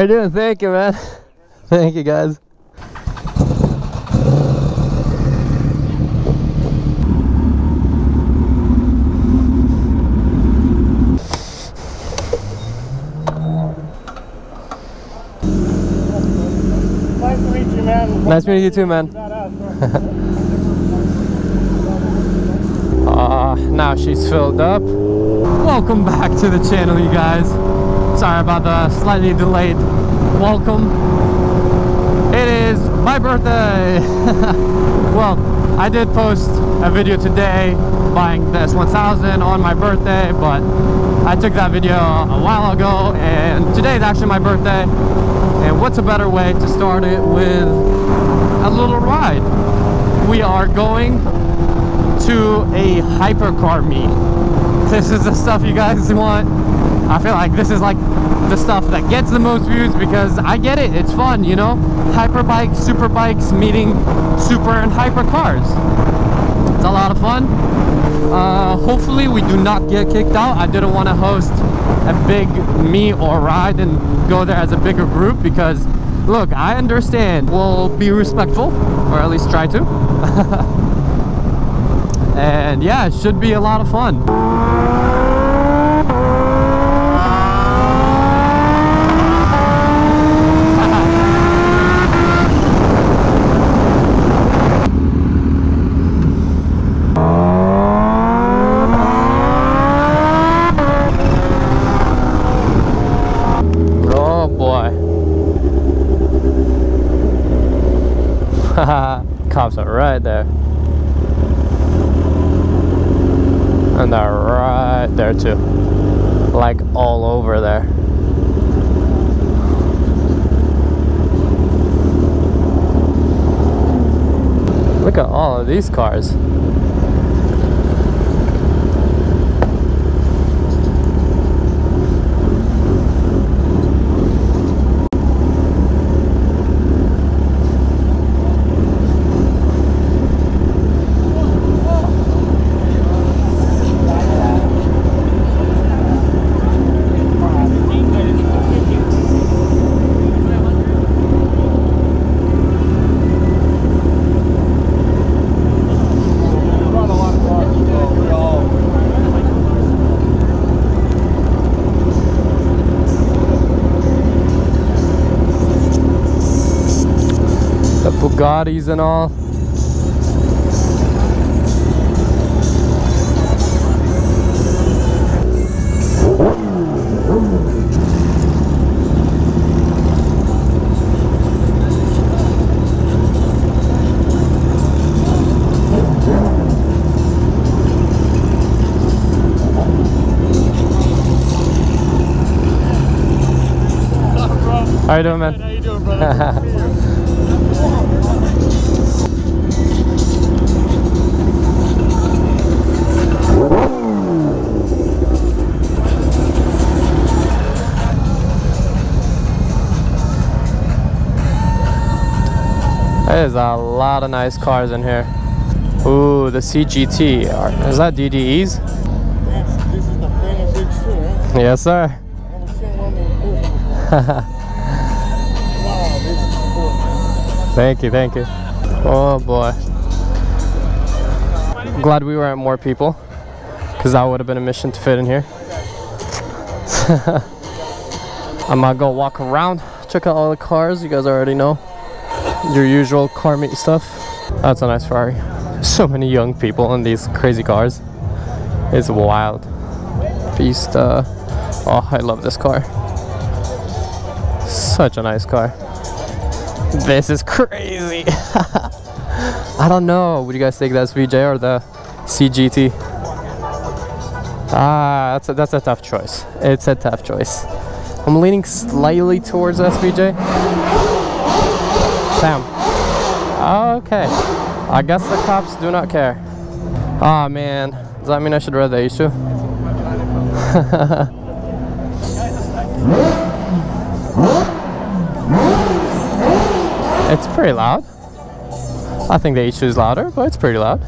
How you doing? Thank you, man. Thank you, guys. Nice to meet you, man. Nice meeting you too, man. Ah, now she's filled up. Welcome back to the channel, you guys. Sorry about the slightly delayed welcome. It is my birthday. well, I did post a video today buying the S1000 on my birthday, but I took that video a while ago, and today is actually my birthday. And what's a better way to start it with a little ride? We are going to a hypercar meet. This is the stuff you guys want. I feel like this is like the stuff that gets the most views because I get it. It's fun, you know? Hyper bikes, super bikes, meeting super and hyper cars. It's a lot of fun. Uh, hopefully we do not get kicked out. I didn't want to host a big meet or ride and go there as a bigger group because look, I understand. We'll be respectful or at least try to. and yeah, it should be a lot of fun. Oh boy. Cops are right there. And they're too. Like all over there. Look at all of these cars. Bugattis and all. How you doing, man? How you doing, brother? There's a lot of nice cars in here. Ooh, the CGT. Is that DDEs? This is the famous X2, right? Yes, sir. Never seen one in person. Wow, this is cool. Thank you, thank you. Oh boy. Glad we weren't more people, because that would have been a mission to fit in here. I'm gonna go walk around, check out all the cars. You guys already know your usual car meet stuff. That's a nice Ferrari. So many young people in these crazy cars. It's wild. Beast. Uh, oh, I love this car. Such a nice car. This is crazy. I don't know. Would you guys take the SVJ or the CGT? Ah, that's a, that's a tough choice. It's a tough choice. I'm leaning slightly towards SVJ. Damn. Okay. I guess the cops do not care. Ah man. Does that mean I should read the issue? It's pretty loud. I think the H2 is louder, but it's pretty loud.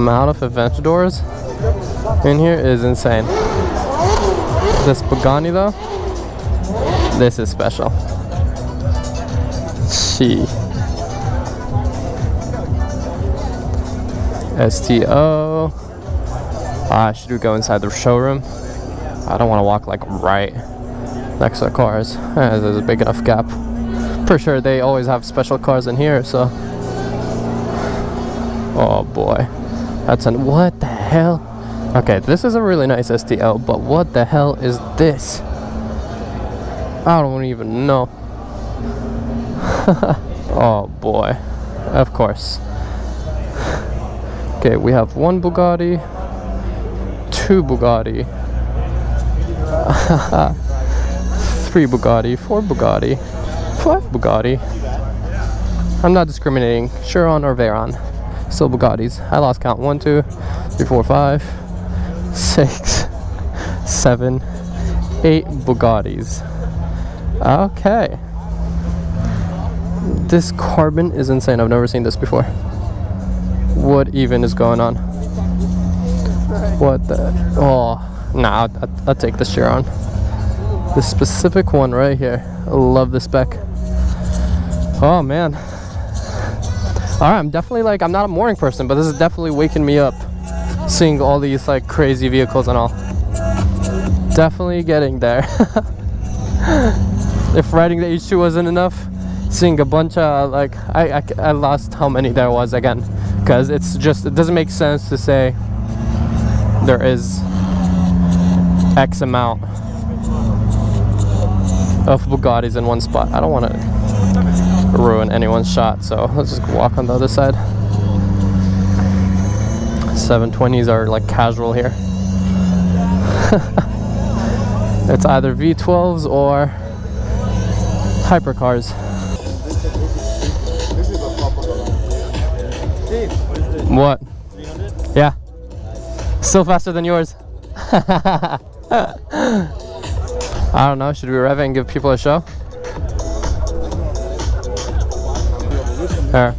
Amount of Aventadors in here is insane. This Pagani though, this is special. She. STO. Ah, should we go inside the showroom? I don't want to walk like right next to the cars. There's a big enough gap. Pretty sure they always have special cars in here, so. Oh boy. That's an. What the hell? Okay, this is a really nice STL, but what the hell is this? I don't even know. oh boy. Of course. Okay, we have one Bugatti, two Bugatti, three Bugatti, four Bugatti, five Bugatti. I'm not discriminating. Chiron or Veyron. Still Bugattis. I lost count. One, two, three, four, five, six, seven, eight Bugattis. Okay. This carbon is insane. I've never seen this before. What even is going on? What the? Oh, nah, I'll, I'll take this Chiron. The specific one right here. I love this spec. Oh man. Alright, I'm definitely like, I'm not a morning person, but this is definitely waking me up. Seeing all these like crazy vehicles and all. Definitely getting there. if riding the H2 wasn't enough, seeing a bunch of like, I, I, I lost how many there was again. Because it's just, it doesn't make sense to say there is X amount of Bugattis in one spot. I don't want to ruin anyone's shot, so let's just walk on the other side. 720s are like casual here. it's either V12s or hypercars. What is this? What? 300? Yeah. Still faster than yours. I don't know. Should we rev it and give people a show? Stuff.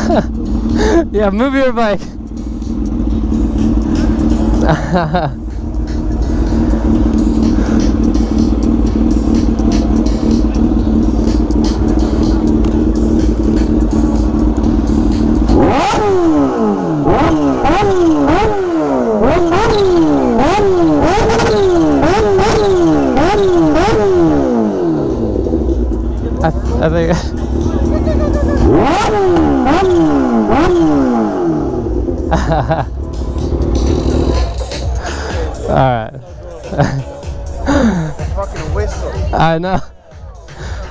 yeah, move your bike. Fucking whistle. I know.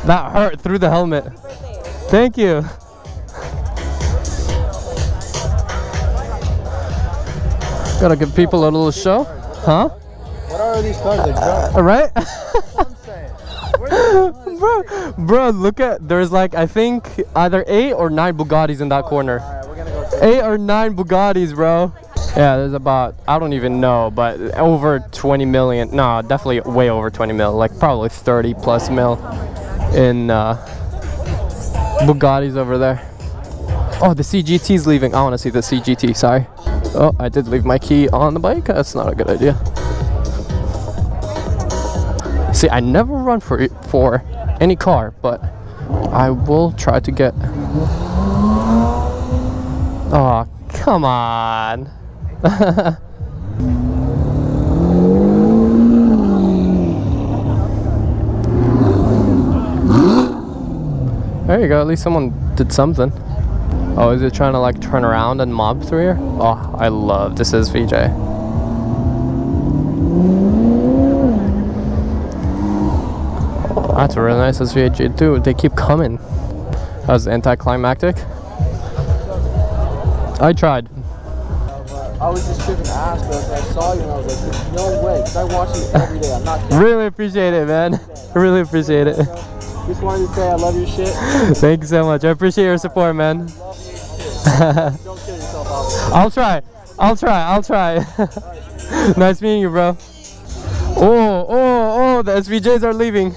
That hurt through the helmet. Thank you. Gotta give people a little show, huh? What are these cars? All uh, right. I'm saying. Where the bro, bro, look at there's like I think either eight or nine Bugattis in that corner. Go Eight or nine Bugattis, bro. Yeah, there's about I don't even know, but over 20 million. No, definitely way over 20 mil. Like probably 30 plus mil in uh, Bugattis over there. Oh, the CGT's leaving. I want to see the CGT. Sorry. Oh, I did leave my key on the bike. That's not a good idea. See, I never run for for any car, but I will try to get. Oh, come on. there you go. At least someone did something. Oh, is it trying to like turn around and mob through here? Oh, I love this SVJ. That's a really nice SVJ too. They keep coming. That was anticlimactic. I tried. I was just tripping ask, but I saw you and I was like, there's no way. Because I watch you every day. I'm not kidding. Really appreciate it, man. I really appreciate it. Just wanted to say I love your shit. Thank you so much. I appreciate your support, man. Love you too. Don't kill yourself there. I'll try. I'll try. I'll try. nice meeting you, bro. Oh, oh, oh, the SVJs are leaving.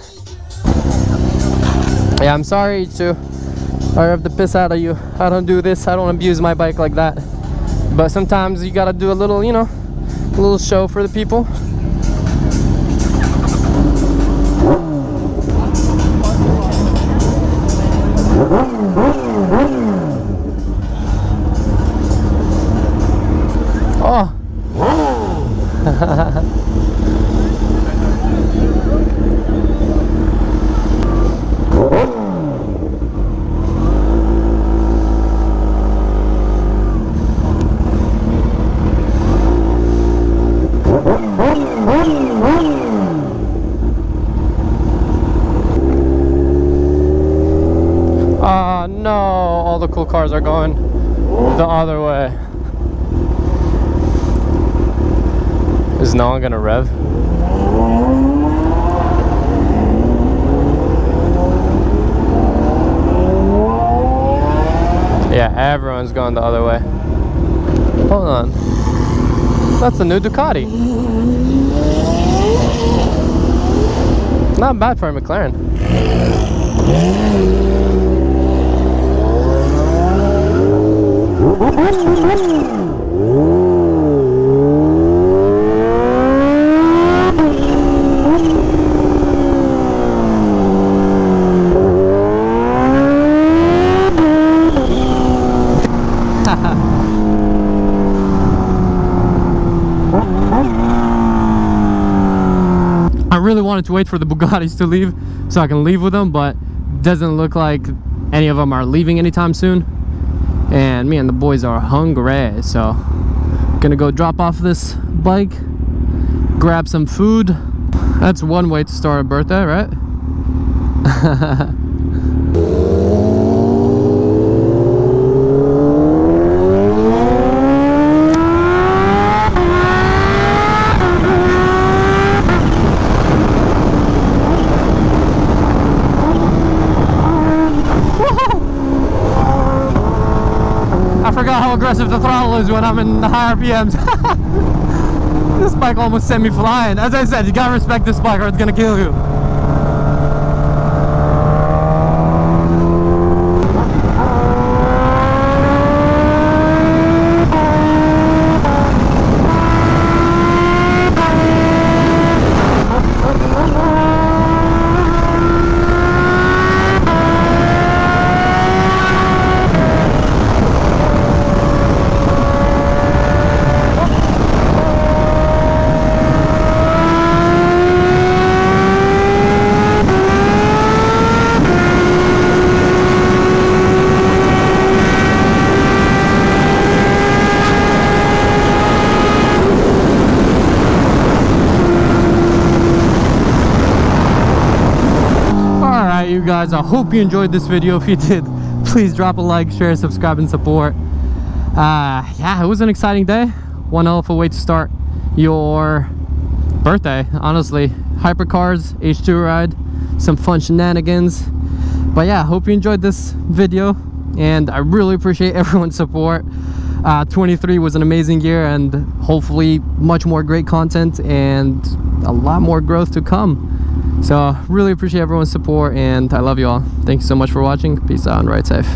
Yeah, I'm sorry to I have to piss out of you. I don't do this. I don't abuse my bike like that. But sometimes you gotta do a little, you know, a little show for the people. Cars are going the other way. Is no one gonna rev? Yeah, everyone's going the other way. Hold on. That's a new Ducati. Not bad for a McLaren. I really wanted to wait for the Bugattis to leave so I can leave with them, but doesn't look like any of them are leaving anytime soon. And me and the boys are hungry, so gonna go drop off this bike, grab some food. That's one way to start a birthday, right? I the throttle is when I'm in the higher RPMs. this bike almost sent me flying. As I said, you gotta respect this bike or it's gonna kill you. Alright you guys, I hope you enjoyed this video. If you did, please drop a like, share, subscribe, and support. Uh, yeah, it was an exciting day. One hell of a way to start your birthday, honestly. Hypercars, H2 ride, some fun shenanigans. But yeah, hope you enjoyed this video and I really appreciate everyone's support. Uh, 23 was an amazing year and hopefully much more great content and a lot more growth to come. So really appreciate everyone's support and I love you all. Thank you so much for watching. Peace out and ride safe.